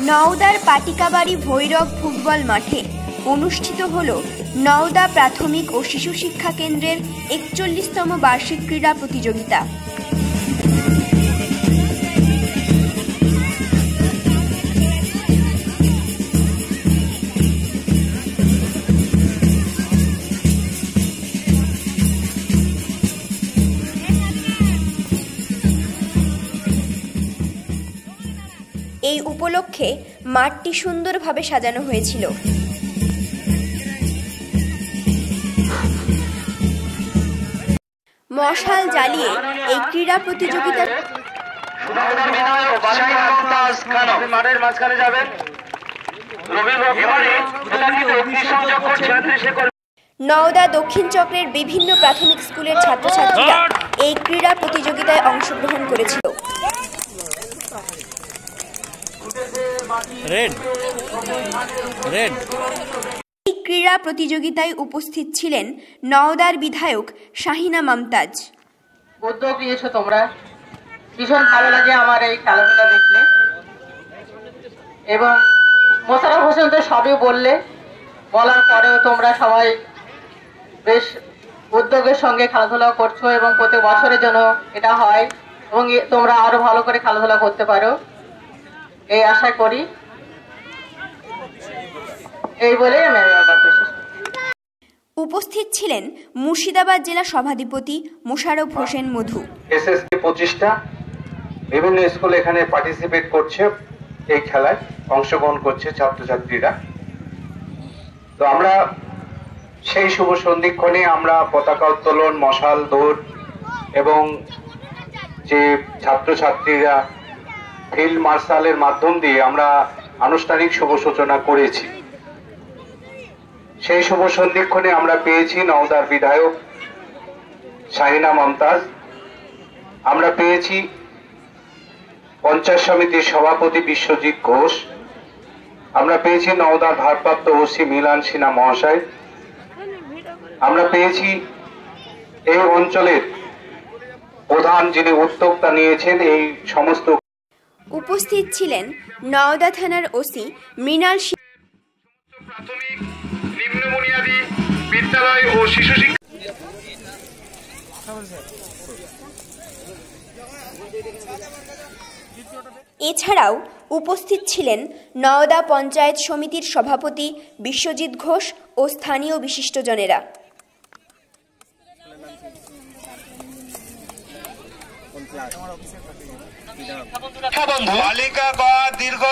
নওদার Patikabari Bhairab football মাঠে অনুষ্ঠিত হল নওদা প্রাথমিক ও শিশু শিক্ষা কেন্দ্রের একচল্লিশতম বার্ষিক ক্রীড়া প্রতিযোগিতা। এই উপলক্ষে মাঠটি সুন্দরভাবে সাজানো হয়েছিল। মশাল জ্বালিয়ে এই ক্রীড়া মাঠের মাঝখানে যাবেন। দেশে নওদা দক্ষিণ চক্রের বিভিন্ন প্রাথমিক স্কুলের ছাত্রছাত্রীরা এই ক্রীড়া প্রতিযোগিতায় অংশগ্রহণ করেছিল। রেড রেড এই ক্রীড়া প্রতিযোগিতায় উপস্থিত ছিলেন নওদার বিধায়ক শাহিনা মমতাজ। উদ্যোগ নিয়েছো তোমরা। ভীষণ ভালো লাগে আমার এই খেলাধুলা দেখলে। এবং মোশারফ হোসেন তো সবই বললে বলার পরেও তোমরা সবাই বেশ উদ্যোগের সঙ্গে খেলাধুলা করছ এবং প্রতি বছরের জন্য এটা হয় এবং এ- তোমরা আরও ভালো করে খেলাধুলা করতে পারো। এই আশা করি এই বলেই আমি আমার কথা শেষ করছি। উপস্থিত ছিলেন মুর্শিদাবাদ জেলা সভাধিপতি মোশাররফ হোসেন মধু এসএসসি পঁচিশটা বিভিন্ন স্কুল এখানে পার্টিসিপেট করছে এই খেলায় অংশগ্রহণ করছে ছাত্রছাত্রীরা তো আমরা সেই শুভ সন্ধিক্ষণে আমরা পতাকা উত্তোলন মশাল দৌড় এবং যে ছাত্রছাত্রীরা ফিল্ড মার্শালের মাধ্যম দিয়ে আমরা আনুষ্ঠানিক শুভ সূচনা করেছি। সেই শুভ সন্ধিক্ষণে আমরা পেয়েছি নওদার বিধায়ক শাহিনা মমতাজ। আমরা পেয়েছি পঞ্চায়েত সমিতির সভাপতি বিশ্বজিৎ ঘোষ। আমরা পেয়েছি নওদার ভারপ্রাপ্ত ওসি মিলান সিনহা মহাশয়। আমরা পেয়েছি এই অঞ্চলের প্রধান যিনি উদ্যোক্তা নিয়েছেন এই সমস্ত উপস্থিত ছিলেন নওদা থানার ওসি মৃণাল সিং প্রাথমিক নিম্ন বুনিয়াদী বিদ্যালয় ও শিশু শিক্ষা এছাড়াও উপস্থিত ছিলেন নওদা পঞ্চায়েত সমিতির সভাপতি বিশ্বজিৎ ঘোষ ও স্থানীয় বিশিষ্টজনেরা। বালিকা বা দীর্ঘ